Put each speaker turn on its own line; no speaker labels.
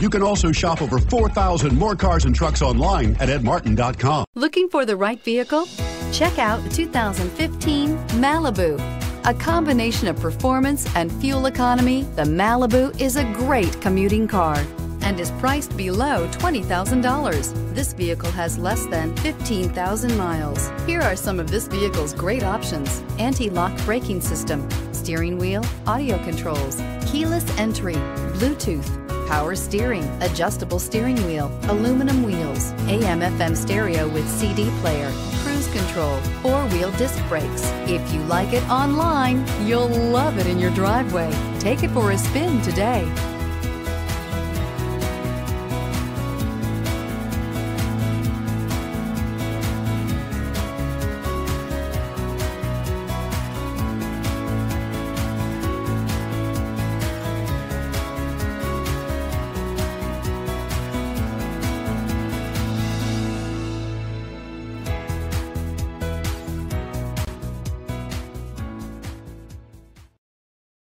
You can also shop over 4,000 more cars and trucks online at edmartin.com.
Looking for the right vehicle? Check out 2015 Malibu. A combination of performance and fuel economy, the Malibu is a great commuting car and is priced below $20,000. This vehicle has less than 15,000 miles. Here are some of this vehicle's great options. Anti-lock braking system, steering wheel, audio controls, keyless entry, Bluetooth, power steering, adjustable steering wheel, aluminum wheels, AM FM stereo with CD player, cruise control, four-wheel disc brakes. If you like it online, you'll love it in your driveway. Take it for a spin today.